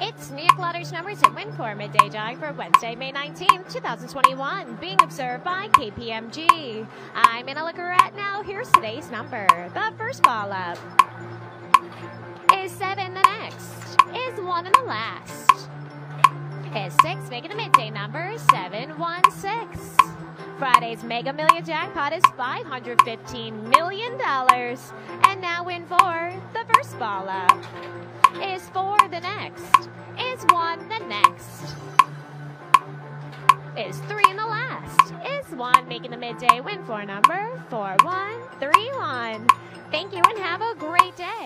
It's New York Lottery's numbers at Win 4 midday drawing for Wednesday, May 19th, 2021, being observed by KPMG. I'm Anna at now. Here's today's number. The first ball up is 7, the next is 1 and the last. Is 6, making the midday number 716. Friday's Mega Million jackpot is $515 million. And now in for the first ball up is 4, the next is 1, the next is 3 in the last is 1, making the midday Win 4 number 4131. Thank you and have a great day.